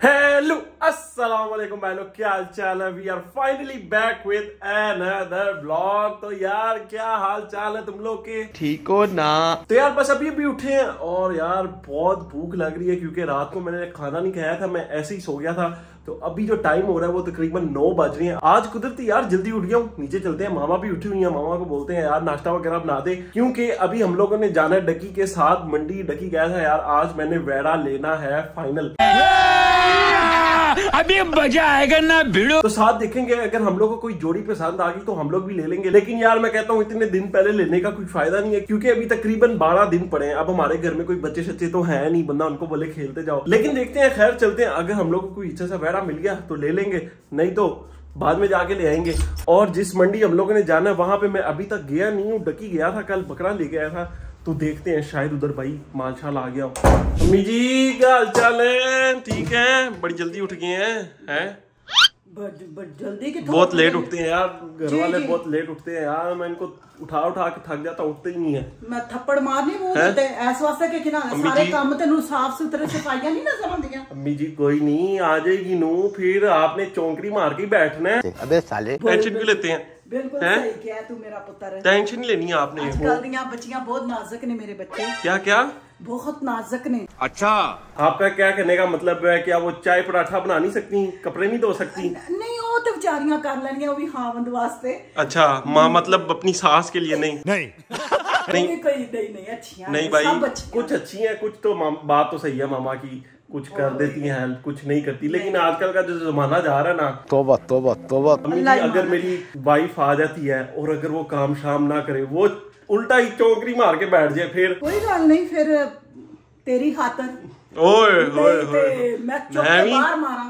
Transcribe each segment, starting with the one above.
Hello अस्सलाम वालेकुम भाई लोग क्या हाल चाल है? We are finally back with another blog तो यार क्या हाल चाल है तुम लोग के? ठीक हो ना? तो यार बस अभी अभी उठे हैं और यार बहुत भूख लग रही है क्योंकि रात को मैंने खाना नहीं खाया था मैं ऐसे ही सो गया था। तो अभी जो टाइम हो रहा है वो तकरीबन नौ बज रही है। आज कुदरती यार जल्दी उठ गया हूँ। नीचे चलते हैं। मामा भी उठी हुई है। मामा को बोलते हैं, यार, नाश्ता वगैरह बना दे। क्योंकि अभी हम लोगों ने जाना है डकी के साथ। मंडी डकी गया था, यार, आज मैंने वेड़ा लेना है, फाइनल। अभी मज़ा आएगा ना भिड़ो। तो साथ देखेंगे, अगर हम लोग को कोई जोड़ी पसंद आ गई तो हम लोग भी ले लेंगे। लेकिन यार, मैं कहता हूँ, इतने दिन पहले लेने का कोई फ़ायदा नहीं है, क्योंकि अभी तकरीबन बारह दिन पड़े हैं। अब हमारे घर में कोई बच्चे सच्चे तो है नहीं, बंदा उनको बोले खेलते जाओ। लेकिन देखते हैं, खैर चलते हैं। अगर हम लोग को कोई अच्छा सा वैरा मिल गया तो ले लेंगे। नहीं तो बाद में जाके ले आएँगे। और जिस मंडी हम लोगों ने जाना है, वहाँ पे मैं अभी तक गया नहीं हूँ। डकी गया था, कल बकरा लेके आया था। तो देखते हैं शायद उधर भाई माल आ गया अम्मी जी क्या हाल ठीक है? बड़ी जल्दी उठ गए हैं हैं? जल्दी बहुत लेट उठते हैं यार घर वाले बहुत लेट उठते हैं यार मैं इनको उठा उठा के थक जाता उठते ही नहीं है। मैं थप्पड़ मारनी वो ऐस वास्ते काम तेनु साफ़ सुथरे सफाइयाँ अम्मी जी कोई नहीं आ जाएगी नू फिर आपने चौंकड़ी मार के बैठना है। अबे साले। लेते हैं? बिल्कुल सही तू मेरा पुत्र। टेंशन लेनी आपने आजकल दिया बहुत नाजुक ने मेरे बच्चे। क्या क्या? बहुत नाजुक ने। अच्छा। आपका क्या कहने का मतलब है क्या वो चाय पराठा बना नहीं सकती कपड़े नहीं धो सकती? नहीं वो तो बेचारिया कर लेंगे वो भी वास्ते। अच्छा माँ मतलब अपनी सास के लिए नहीं? नहीं। नहीं नहीं, नहीं, नहीं अच्छी नहीं भाई कुछ अच्छी है कुछ तो बात तो सही है मामा की। कुछ कर देती है हेल्प कुछ नहीं करती। लेकिन आजकल का जो जमाना जा रहा है ना तोबा तोबा तोबा। अगर मेरी वाइफ आ जाती है और अगर वो काम शाम ना करे वो उल्टा ही चौकरी मार के बैठ जाए फिर कोई गल नहीं फिर तेरी खातर। ओए ओए मैं चुप बाहर मारा।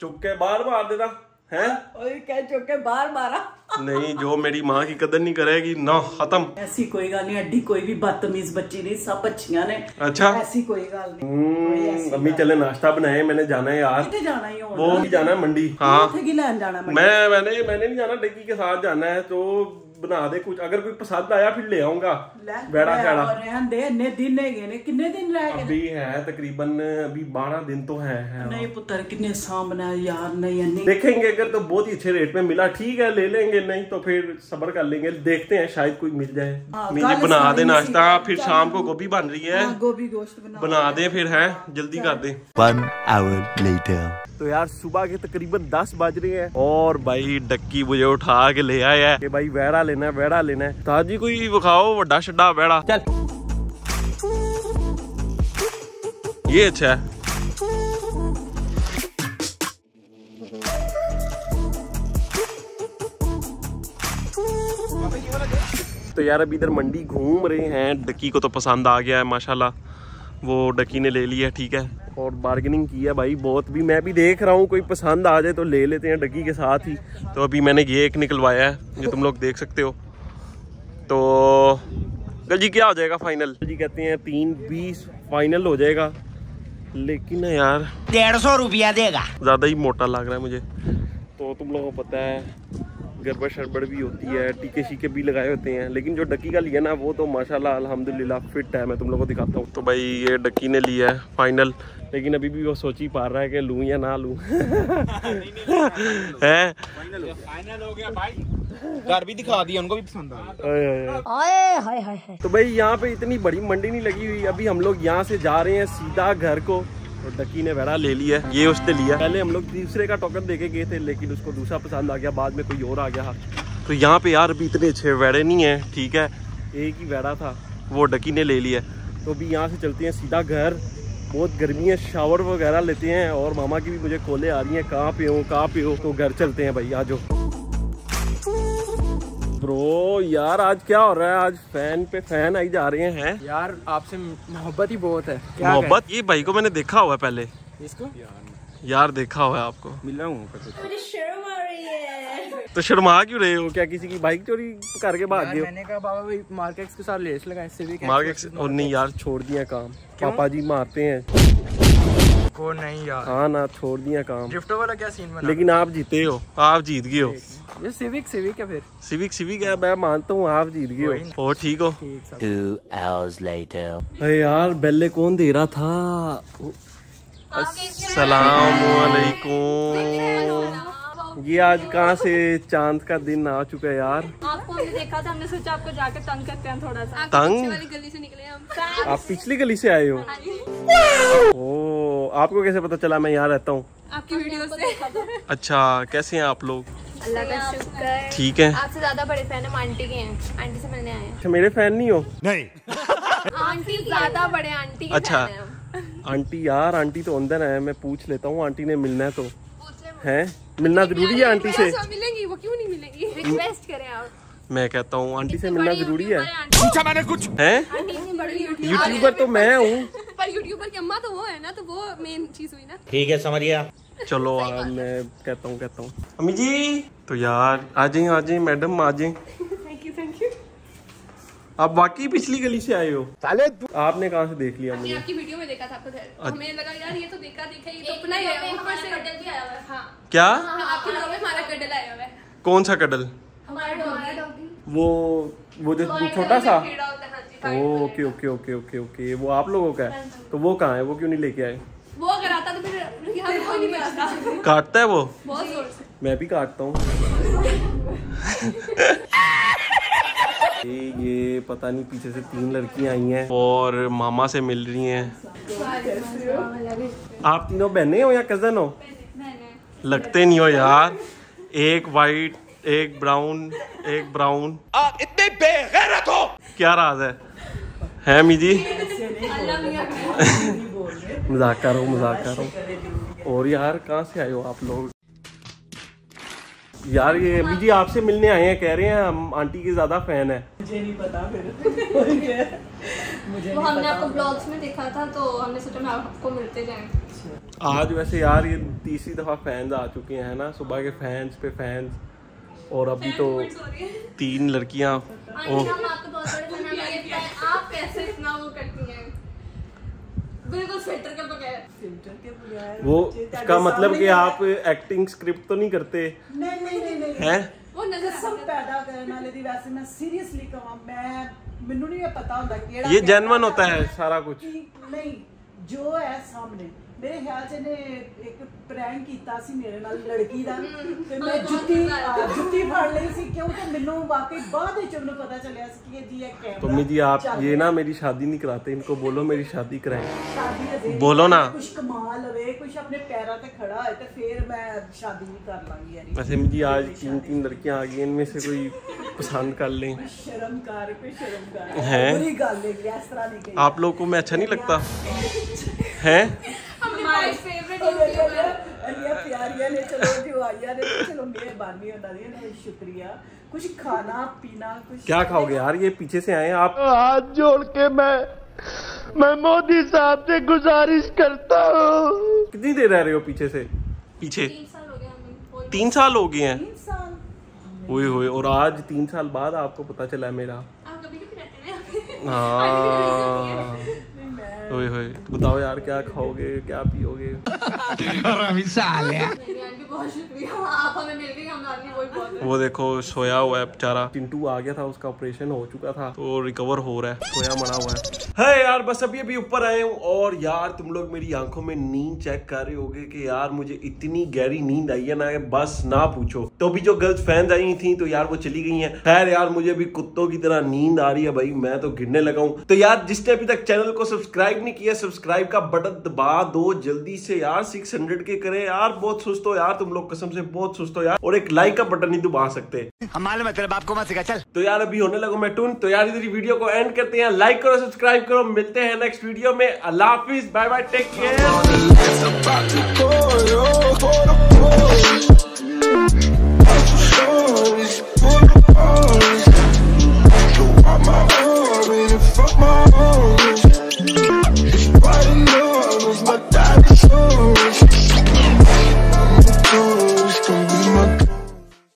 चुप बाहर मार देना हैं? और कह चौके बाहर मारा। नहीं जो मेरी माँ की कदर नहीं करेगी ना खत्म। ऐसी कोई गल नहीं अड्डी कोई भी बदतमीज बच्ची नहीं सब बच्चियाँ ने। अच्छा। ऐसी कोई गल नहीं। हम्म, अम्मी चले नाश्ता बनाए मैंने जाना है यार। जाना ही वो जाना मंडी। तो हाँ। मैंने मैंने नहीं जाना डिग्गी के साथ जाना है तो बना दे कुछ अगर कोई पसंद आया फिर ले आऊंगा ਲੈ बेड़ा खेड़ा और रहन दे इन्ने दिन ਹੈਗੇ ਨੇ किन्ने दिन रह गए अभी है तकरीबन अभी बारह दिन तो है, है नहीं पुत्र किन्ने सामने यार नहीं नहीं देखेंगे अगर तो बहुत ही अच्छे रेट में मिला ठीक है ले लेंगे नहीं तो फिर सबर कर लेंगे देखते हैं शायद कोई मिल जाए हाँ, मुझे कल बना सारी दे नाश्ता नसीब- फिर कल- शाम को गोभी बन रही है हाँ, गोभी गोश्त बना बना दे फिर है जल्दी कर दे One hour later. तो यार सुबह के तकरीबन 10 बज रहे हैं। और भाई डक्की मुझे उठा के ले आया है। कि भाई वैड़ा लेना है वैड़ा लेना है। ताजी कोई विखाओ वड्डा शड्डा वैड़ा। चल। ये अच्छा है। तो यार अभी इधर मंडी घूम रहे हैं। डकी को तो पसंद आ गया है माशाल्लाह। वो डकी ने ले लिया ठीक है। और बार्गेनिंग की है भाई बहुत भी। मैं भी देख रहा हूँ कोई पसंद आ जाए तो ले लेते हैं डकी के साथ ही। तो अभी मैंने ये एक निकलवाया है जो तुम लोग देख सकते हो। तो कल जी क्या हो जाएगा फाइनल जी कहते हैं तीन बीस फाइनल हो जाएगा। लेकिन ना यार डेढ़ सौ रुपया देगा। ज़्यादा ही मोटा लग रहा है मुझे। तो तुम लोगों को पता है गड़बड़ शड़बड़ भी होती है टीके शीके भी लगाए होते हैं लेकिन जो डकी का लिया ना वो तो माशाल्लाह अल्हम्दुलिल्लाह फिट है मैं तुम लोगों को दिखाता हूँ। तो भाई ये डकी ने लिया है फाइनल लेकिन अभी भी वो सोच ही पा रहा है कि लूँ या ना लूँ। है घर भी दिखा दिया उनको भी पसंद आ आए, आए। तो भाई यहाँ पे इतनी बड़ी मंडी नहीं लगी हुई अभी हम लोग यहाँ से जा रहे हैं सीधा घर को। और डकी ने वेड़ा ले लिया है। ये उसने लिया पहले हम लोग दूसरे का टोकन देके गए थे, लेकिन उसको दूसरा पसंद आ गया, बाद में कोई और आ गया। तो यहाँ पे यार अभी इतने अच्छे वेड़े नहीं है, ठीक है? एक ही वेड़ा था, वो डकी ने ले लिया तो अभी यहाँ से चलते हैं सीधा घर। बहुत गर्मी है शावर वगैरह लेते हैं, और मामा की भी मुझे खोले आ रही हैं, कहाँ पे हो, कहाँ पे हो? तो घर चलते हैं भाई आज ब्रो यार आज क्या हो रहा है? आज फ़ैन पे फ़ैन आई जा रहे हैं। यार आपसे मोहब्बत ही बहुत है। मोहब्बत? ये भाई को मैंने देखा हुआ है पहले। इसको? यार देखा हुआ है आपको। मिला हूँ तो शर्मा क्यों रहे हो? क्या किसी की बाइक चोरी करके भाग यार गए मैंने कहा बाबा भाई मार्केट्स के साथ लेस लगा इससे भी मार्केट और नहीं यार छोड़ दिया काम। पापा जी मारते हैं। को नहीं यार। हाँ ना छोड़ दिया काम। गिफ्ट वाला क्या सीन बना लेकिन आप जीते हो आप जीत गए हो। ये सिविक सिविक है फिर। सिविक सिविक है मैं मानता हूँ आप जीत गए हो। और ठीक हो? Two hours later. अरे यार बेल्ले कौन दे रहा था? अस्सलामुअलैकुम। ये आज कहाँ से चाँद का दिन आ चुका है यार? आपको हमने देखा था हमने सोचा आपको जाके तंग करते हैं थोड़ा सा। तंग? वाली गली से निकले हम। आप पिछली गली से आए हो? ओ आपको कैसे पता चला मैं यहाँ रहता हूँ? आपकी वीडियो से। अच्छा कैसे हैं आप लोग? अल्लाह का शुक्र। ठीक है। आपसे ज़्यादा बड़े फ़ैन हम आंटी के हैं। आंटी से मिलने आए हैं। अच्छा मेरे फ़ैन नहीं हो? नहीं। आंटी ज़्यादा बड़े आंटी के अच्छा। हैं। आंटी यार आंटी तो अंदर है मैं पूछ लेता हूँ आंटी ने मिलना है तो। है? मिलना ज़रूरी है आंटी से? अच्छा, मिलेंगी वो क्यों नहीं मिलेंगी? रिक्वेस्ट करें आप। मैं कहता हूँ आंटी से मिलना ज़रूरी है। पूछा है? आंटी इतनी बड़ी यूट्यूबर तो मैं हूँ। पर यूट्यूबर की अम्मा तो वो है ना तो वो मेन चीज़ हुई ना। चलो आ, मैं कहता हूँ कहता हूँ। अम्मी जी। तो यार आ जाए आ जाए मैडम आ जाए थैंक यू थैंक यू आप वाकई पिछली गली से आए हो? साले आपने कहाँ से देख लिया मुझे? आपकी वीडियो में देखा था आपको हमें लगा यार ये तो देखा देखा ये तो अपना ही है ऊपर से गड्डल भी आया हुआ है। हाँ। क्या? आपकी वीडियो में हमारा गड्डल आया हुआ है। कौन सा कडल हमारा डॉगी। वो वो जो छोटा सा? कीड़ा होता है हाँ जी ओ, okay okay okay okay okay वो आप लोगों का है। तो वो कहाँ है? वो क्यों नहीं लेके आए वो अगर आता तो फिर यहाँ पे कोई नहीं बचता काटता है वो? बहुत ज़ोर से। मैं भी काटता हूँ। ये ये पता नहीं पीछे से तीन लड़कियाँ आई हैं और मामा से मिल रही हैं। आप तीनों बहने हो या कज़न हो? लगते नहीं हो यार। एक वाइट एक ब्राउन एक ब्राउन आप इतने बेगैरत हो। क्या राज है? है मीजी? मज़ाक कर रहा हूँ मज़ाक कर रहा हूँ। और यार कहाँ से आए हो आप लोग? यार ये अभी जी आपसे मिलने आए हैं कह रहे हैं हम आंटी के ज़्यादा फ़ैन है। मुझे नहीं पता फिर। मुझे वो हमने आपको ब्लॉग्स में देखा था तो हमने सोचा मैं आपको मिलते जाएँ आज वैसे यार ये तीसरी दफ़ा फैंस आ चुके हैं ना? सुबह के फैंस पे फैंस और अभी तो तीन लड़कियाँ। आप कैसे इतना वो करती हैं? बिल्कुल फिल्टर के बगैर वो इसका मतलब कि आप एक्टिंग स्क्रिप्ट तो नहीं करते ਨਹੀਂ ਨਹੀਂ ਨਹੀਂ ਨਹੀਂ हैं वो नजर ਕਸਮ ਪੈਦਾ ਕਰਨ ਵਾਲੇ ਦੀ ਵੈਸੇ ਮੈਂ ਸੀਰੀਅਸਲੀ ਕਹਾਂ ਮੈਂ ਮੈਨੂੰ ਨਹੀਂ ਇਹ ਪਤਾ ਹੁੰਦਾ ਕਿਹੜਾ ये ਕਿਹੜਾ जेनवन होता है ਕਰਦਾ। सारा कुछ ਕਿ ਨਹੀਂ ਜੋ ਹੈ ਸਾਹਮਣੇ ਮੇਰੇ ਖਿਆਲ ਚ ਇਹਨੇ ਇੱਕ ਪ੍ਰੈਂਕ ਕੀਤਾ ਸੀ ਮੇਰੇ ਨਾਲ ਲੜਕੀ ਦਾ ਤੇ ਮੈਂ ਜੁੱਤੀ ਆ, ਜੁੱਤੀ ਫੜ ਲਈ ਸੀ ਕਿਉਂਕਿ ਮੈਨੂੰ ਵਾਕਈ ਬਾਅਦ ਵਿੱਚ ਉਹਨੂੰ ਪਤਾ ਚੱਲਿਆ ਸੀ ਕਿ ਇਹ ਜੀ ਇਹ ਕੈਮਰਾ तो अम्मी जी आप ये ना मेरी शादी नहीं कराते इनको बोलो मेरी शादी कराएं ਸ਼ਾਦੀ ਦੇ ਦਿਨ ਬੋਲੋ ਨਾ। ਕੁਝ ਕਮਾ ਲਵੇ ਕੁਝ ਆਪਣੇ ਪੈਰਾਂ ਤੇ ਖੜਾ ਹੋਏ ਤੇ ਫਿਰ ਮੈਂ ਸ਼ਾਦੀ ਵੀ ਕਰ ਲਾਂਗੀ ਯਾਰੀ वैसे अम्मी जी आज तीन तीन लड़कियां आ गई हैं, इनमें से कोई पसंद कर लें ਸ਼ਰਮ ਕਰ ਕੋਈ ਸ਼ਰਮ ਕਰ हैं? ਬੁਰੀ ਗੱਲ ਹੈ ਇਸ ਤਰ੍ਹਾਂ ਨਹੀਂ ਕਹੀ आप लोग को मैं अच्छा नहीं लगता हैं हमारे फेवरेट ਅਲੀਆ ਅਲੀਆ ਪਿਆਰੀਆਂ ਨੇ ਚਲੋ ਜੋ ਆਈਆਂ ਨੇ ਤੇ ਚਲੋ ਮਿਹਰਬਾਨੀ ਉਹਨਾਂ ਦੀ ਬਹੁਤ ਸ਼ੁਕਰੀਆ ਕੁਝ ਖਾਣਾ ਪੀਣਾ ਕੁਝ क्या खाओगे यार ये पीछे से आए हैं आप हाथ जोड़ के मैं मैं मोदी साहब से गुजारिश करता हूँ कितनी देर रह रहे हो पीछे से पीछे तीन साल हो गए हमें तीन साल हो गए हैं ਇਨਸਾਨ ओए होए और आज तीन साल बाद आपको पता चला मेरा आप कभी कभी रहते हैं यहाँ पे हाँ ओए होए। बताओ यार क्या खाओगे क्या पियोगे? नहीं, आंटी आप हमें मिल गई हम आदमी वही बहुत वो देखो सोया हुआ है बेचारा। चिंटू आ गया था उसका ऑपरेशन हो चुका था। तो रिकवर हो रहा है। सोया मरा हुआ है। है यार बस अभी अभी ऊपर आए हूँ। और यार तुम लोग मेरी आँखों में नींद चेक कर रहे होगे कि यार मुझे इतनी गहरी नींद आई है ना बस ना पूछो। तो अभी जो गर्ल्स फैंस आई थी तो यार वो चली गई हैं। खैर यार मुझे भी कुत्तों की तरह नींद आ रही है भाई मैं तो गिरने लगा हूँ। तो यार जिसने अभी तक चैनल को सब्सक्राइब नहीं किया सब्सक्राइब का बटन दबा दो जल्दी से यार 600 के करे। यार बहुत सुस्त हो यार तुम लोग कसम से बहुत सुस्त हो यार। और एक लाइक का बटन नहीं दबा सकते। हमारे मालूम है तेरे बाप को मत सिखा चल। तो यार अभी होने लगो मैं टून तो यार इधर वीडियो को एंड करते हैं। लाइक करो सब्सक्राइब करो। मिलते हैं नेक्स्ट वीडियो में। अल्लाह हाफिज। Bye bye take care